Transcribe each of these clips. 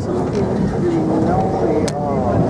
something you know we are.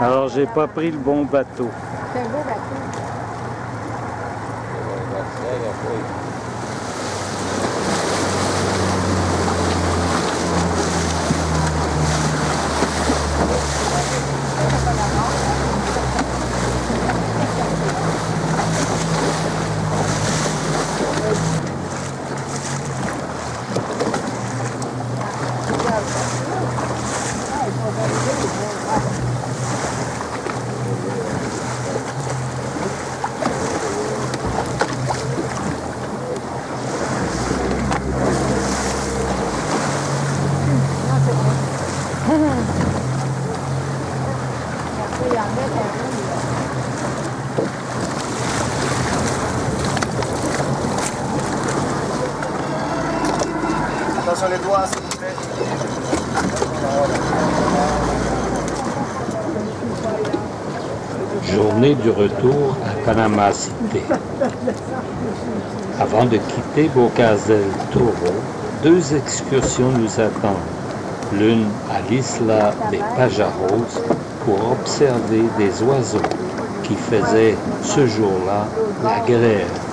Alors, j'ai pas pris le bon bateau. Il y en a qui Journée du retour à Panama City. Avant de quitter Bocas del Toro, deux excursions nous attendent. L'une à l'Isla des Pajaros pour observer des oiseaux qui faisaient ce jour-là la grève.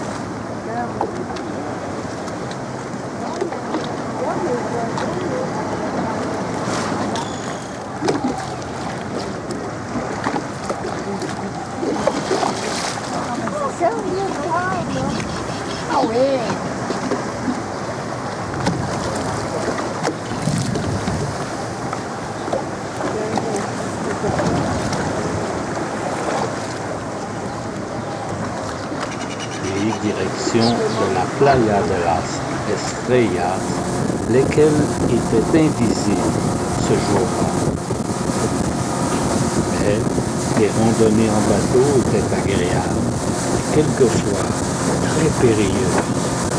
De la playa de las Estrellas, lesquelles étaient invisibles ce jour-là. Mais les randonnées en bateau étaient agréables et quelquefois très périlleuses.